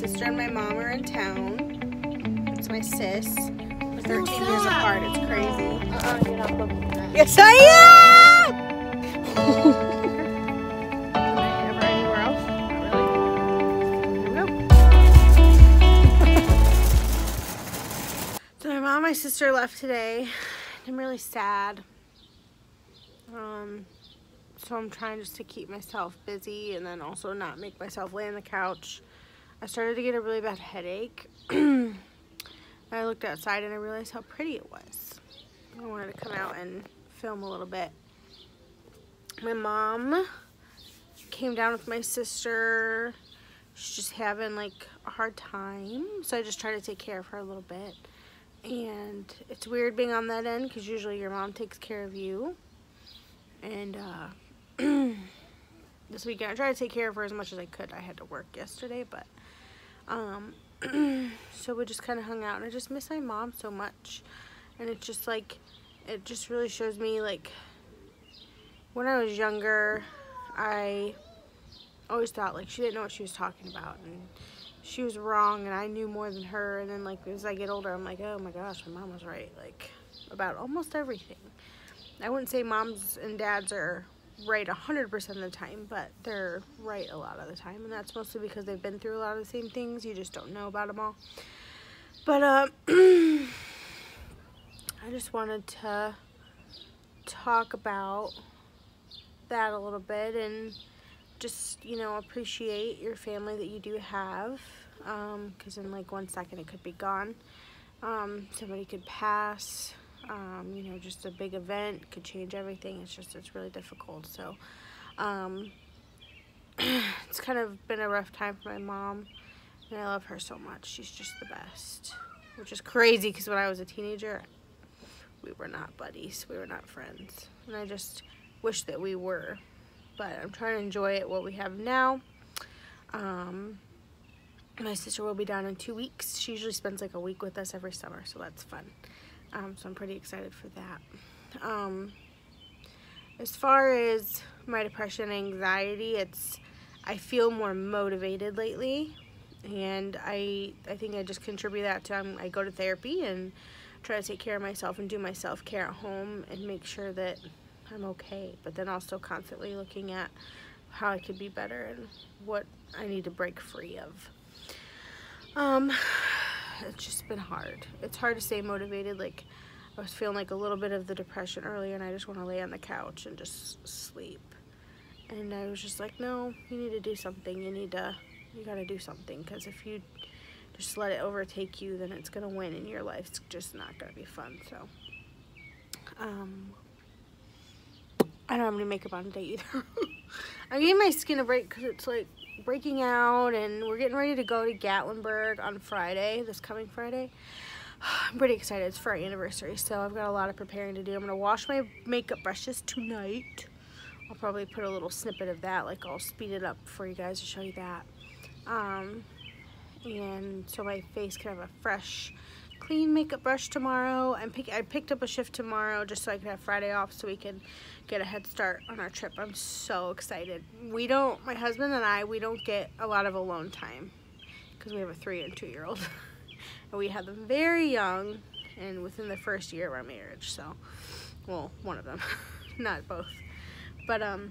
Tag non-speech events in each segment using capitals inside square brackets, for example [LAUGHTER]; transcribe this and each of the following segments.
sister and my mom are in town. It's my sis. We're 13 years apart. It's crazy. Uh-uh, you're not looking at that. Yes, I am! Am ever anywhere else? Not really. Nope. so my mom and my sister left today. I'm really sad. Um, so I'm trying just to keep myself busy and then also not make myself lay on the couch. I started to get a really bad headache. [CLEARS THROAT] I looked outside and I realized how pretty it was. I wanted to come out and film a little bit. My mom came down with my sister. She's just having like a hard time. So I just try to take care of her a little bit. And it's weird being on that end because usually your mom takes care of you. And uh, [CLEARS THROAT] this weekend I tried to take care of her as much as I could. I had to work yesterday, but um, [CLEARS THROAT] so we just kind of hung out and I just miss my mom so much. And it's just like, it just really shows me like, when I was younger, I always thought like she didn't know what she was talking about and she was wrong and I knew more than her. And then like as I get older, I'm like, oh my gosh, my mom was right. Like about almost everything. I wouldn't say moms and dads are right 100% of the time, but they're right a lot of the time. And that's mostly because they've been through a lot of the same things. You just don't know about them all. But uh, [CLEARS THROAT] I just wanted to talk about that a little bit and just, you know, appreciate your family that you do have. Because in like one second it could be gone. Um, somebody could pass um, you know, just a big event could change everything. It's just, it's really difficult. So, um, [CLEARS THROAT] it's kind of been a rough time for my mom. And I love her so much. She's just the best. Which is crazy because when I was a teenager, we were not buddies. We were not friends. And I just wish that we were. But I'm trying to enjoy it, what we have now. Um, my sister will be down in two weeks. She usually spends like a week with us every summer, so that's fun. Um, so I'm pretty excited for that. Um, as far as my depression and anxiety, it's I feel more motivated lately, and I I think I just contribute that to um, I go to therapy and try to take care of myself and do my self care at home and make sure that I'm okay. But then also constantly looking at how I could be better and what I need to break free of. Um, [SIGHS] it's just been hard. It's hard to stay motivated. Like, I was feeling like a little bit of the depression earlier, and I just want to lay on the couch and just sleep. And I was just like, no, you need to do something. You need to, you got to do something. Because if you just let it overtake you, then it's going to win, and your life's just not going to be fun. So, um, I don't have any makeup on today either. [LAUGHS] I gave my skin a break because it's like breaking out and we're getting ready to go to Gatlinburg on Friday, this coming Friday. [SIGHS] I'm pretty excited. It's for our anniversary, so I've got a lot of preparing to do. I'm going to wash my makeup brushes tonight. I'll probably put a little snippet of that, like I'll speed it up for you guys to show you that. Um, and so my face can have a fresh clean makeup brush tomorrow. I'm pick I picked up a shift tomorrow just so I could have Friday off so we can get a head start on our trip. I'm so excited. We don't, my husband and I, we don't get a lot of alone time because we have a three and two year old. and [LAUGHS] we had them very young and within the first year of our marriage. So, well, one of them, [LAUGHS] not both. But, um,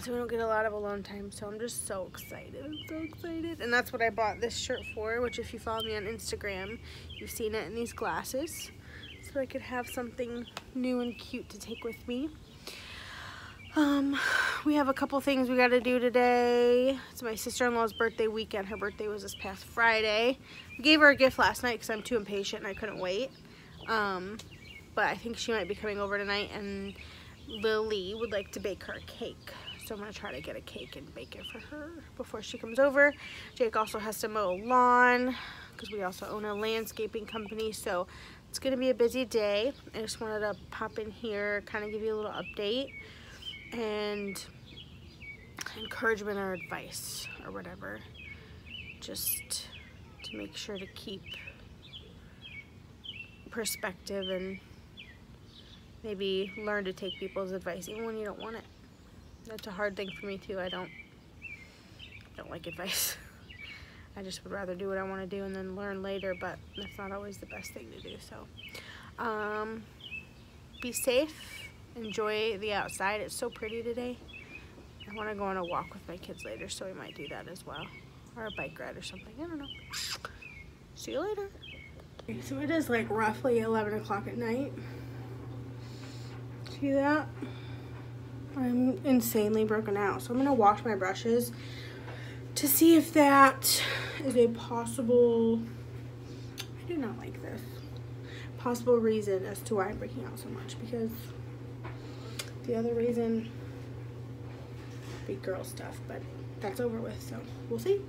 so we don't get a lot of alone time so i'm just so excited i'm so excited. And that's what i bought this shirt for which if you follow me on instagram you've seen it in these glasses. So i could have something new and cute to take with me. Um we have a couple things we got to do today. It's my sister-in-law's birthday weekend. Her birthday was this past friday. We gave her a gift last night because i'm too impatient and i couldn't wait. Um but i think she might be coming over tonight and Lily would like to bake her a cake so I'm to try to get a cake and bake it for her before she comes over. Jake also has to mow a lawn because we also own a landscaping company. So it's going to be a busy day. I just wanted to pop in here, kind of give you a little update and encouragement or advice or whatever. Just to make sure to keep perspective and maybe learn to take people's advice even when you don't want it. That's a hard thing for me too. I don't don't like advice. [LAUGHS] I just would rather do what I want to do and then learn later, but that's not always the best thing to do. So, um, be safe. Enjoy the outside. It's so pretty today. I want to go on a walk with my kids later, so we might do that as well. Or a bike ride or something. I don't know. See you later. So it is like roughly 11 o'clock at night. See that? I'm insanely broken out. So I'm going to wash my brushes to see if that is a possible, I do not like this, possible reason as to why I'm breaking out so much because the other reason, big girl stuff, but that's over with, so we'll see.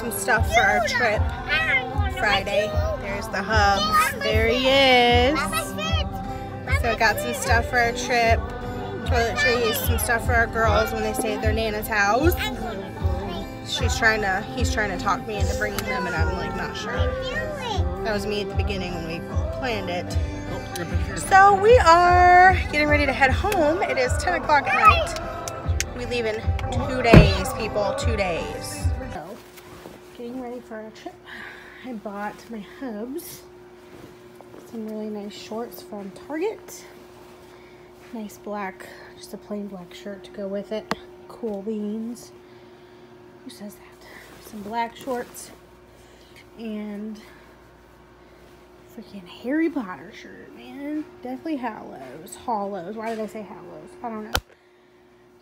Some stuff for our trip Friday. There's the hubs. There he is. So I got some stuff for our trip. Toiletries, some stuff for our girls when they stay at their Nana's house. She's trying to, he's trying to talk me into bringing them and I'm like not sure. That was me at the beginning when we planned it. So we are getting ready to head home. It is 10 o'clock at night. We leave in two days, people, two days. Ready for our trip. I bought my hubs. Some really nice shorts from Target. Nice black, just a plain black shirt to go with it. Cool beans. Who says that? Some black shorts. And freaking Harry Potter shirt, man. Definitely Hallows. Hollows. Why did I say Hallows? I don't know.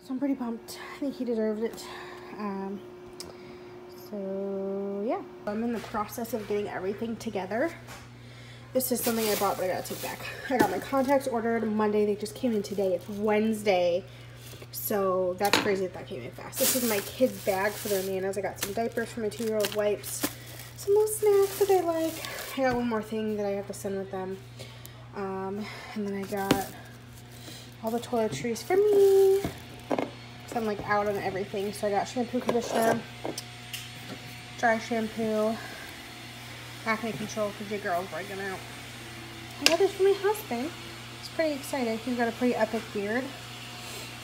So I'm pretty pumped. I think he deserved it. Um, so yeah, I'm in the process of getting everything together. This is something I bought, but I gotta take back. I got my contacts ordered Monday. They just came in today. It's Wednesday. So that's crazy that that came in fast. This is my kids' bag for their nanas. I got some diapers for my two-year-old wipes, some little snacks that they like. I got one more thing that I have to send with them. Um, and then I got all the toiletries for me. So I'm like out on everything. So I got shampoo, conditioner, dry shampoo, acne control because your girl's breaking out. I got this for my husband. He's pretty excited. He's got a pretty epic beard.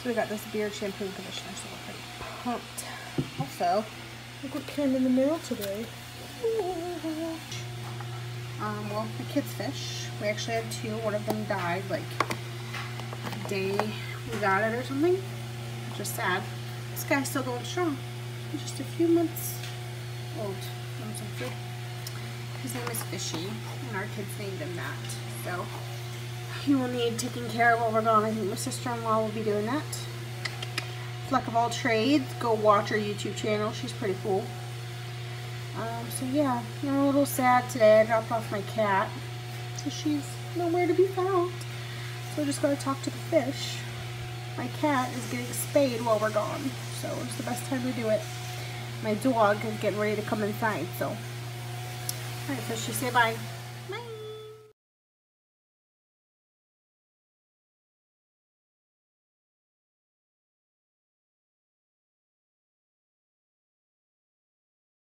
So we got this beard shampoo and conditioner. So we're pretty pumped. Also, look what came in the mail today. Um, well, the kids fish. We actually had two. One of them died like the day we got it or something just sad. This guy's still going strong. Just a few months old. His name is Fishy, and our kids named him that. So he will need taking care of while we're gone. I think my sister-in-law will be doing that. Fleck of all trades. Go watch her YouTube channel. She's pretty cool. Um, so yeah, I'm a little sad today. I dropped off my cat. So she's nowhere to be found. So I just gotta talk to the fish my cat is getting spayed while we're gone. So it's the best time to do it. My dog is getting ready to come inside. So, alright, so she say bye.